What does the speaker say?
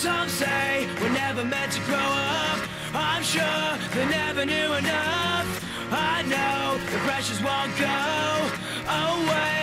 Some say we're never meant to grow up. I'm sure they never knew enough. I know the pressures won't go away.